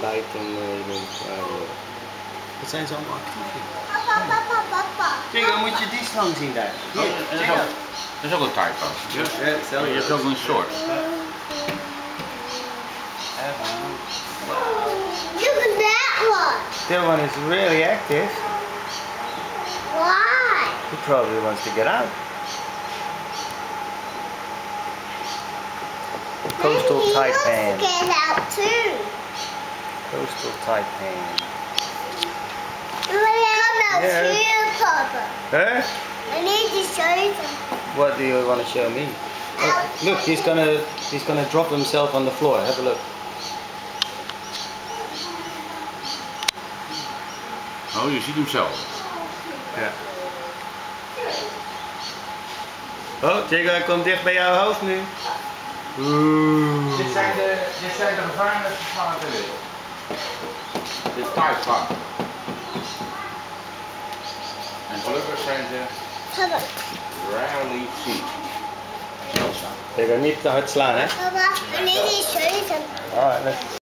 bijt en uh, je bent uh, Wat zijn ze allemaal actief? Papa, papa, papa. Kijk, dan moet je die slang zien daar. Hier, en dat, is check ook, out. dat is ook een typo. Ja, hetzelfde. Je hebt ook een soort. Look at that one. That one is really active. Why? He probably wants to get out. Coastal Maybe he taipan. Coastal out Yeah. here, Papa. Huh? I need to show you something. What do you want to show me? Oh, look, he's gonna he's gonna drop himself on the floor. Have a look. Oh, je ziet hem zo. Ja. Oh, Jago, hij komt dicht bij jouw hoofd nu. Oeh. Dit zijn de, dit zijn de gevaarlijkste slangen ter wereld. De taaislang. En gelukkig zijn ze Papa, rarely seen. Zeldzaam. Jago, niet te hard slaan, hè? Papa, I need to